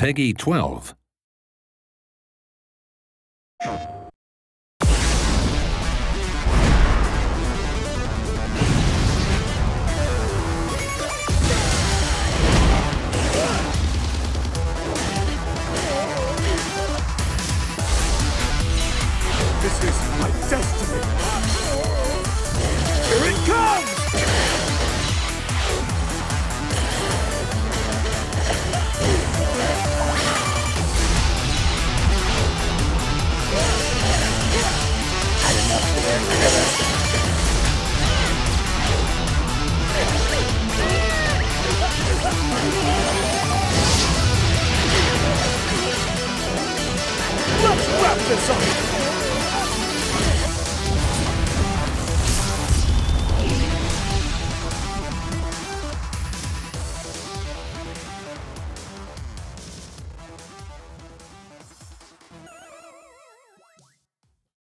Peggy 12. This is my destiny! Here it comes! this up.